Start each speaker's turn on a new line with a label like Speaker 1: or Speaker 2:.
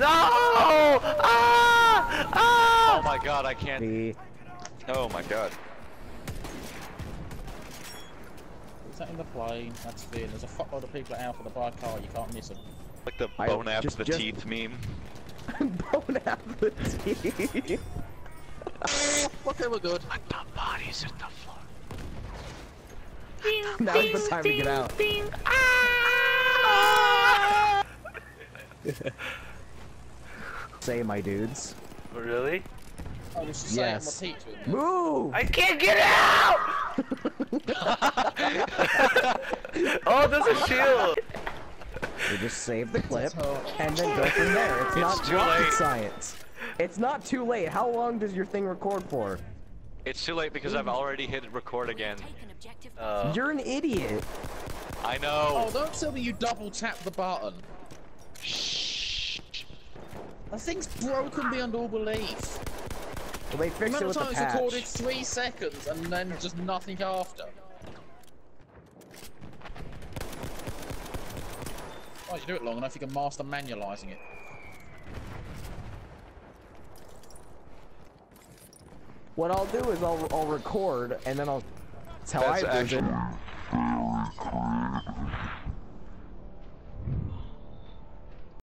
Speaker 1: No! Ah! Ah!
Speaker 2: Oh my god, I can't.
Speaker 3: The
Speaker 2: Oh my god.
Speaker 4: Is that in the plane? That's Finn. There's a fuckload of people at Alpha the buy car, you can't miss them.
Speaker 2: Like the
Speaker 3: I-
Speaker 2: bone after
Speaker 3: just-
Speaker 2: the
Speaker 3: just-
Speaker 2: teeth meme.
Speaker 3: bone apple
Speaker 4: Okay, we're good.
Speaker 2: Put the bodies at the floor.
Speaker 3: Now's the time to get out. Say, my dudes.
Speaker 1: Really?
Speaker 4: Oh,
Speaker 3: Yes.
Speaker 4: saying on repeat to him.
Speaker 3: Move!
Speaker 1: I can't get out! oh, there's a shield!
Speaker 3: We just save the clip and then go from there. It's, not
Speaker 2: too late.
Speaker 3: science. It's not too late. How long does your thing record for?
Speaker 2: It's too late because I've already hit record again.
Speaker 1: Uh,
Speaker 3: You're an idiot.
Speaker 2: I know.
Speaker 4: Oh, don't tell me you double tap the button.
Speaker 2: Shh.
Speaker 4: That thing's broken beyond all belief.
Speaker 3: Well, they
Speaker 4: The
Speaker 3: fixed
Speaker 4: amount
Speaker 3: it
Speaker 4: of
Speaker 3: with the patch.
Speaker 4: recorded three seconds and then just nothing after. Oh, you do it long enough, you can master manualizing it.
Speaker 3: What I'll do is I'll, I'll record and then I'll. That's how
Speaker 2: That's
Speaker 3: I visit.
Speaker 2: actually-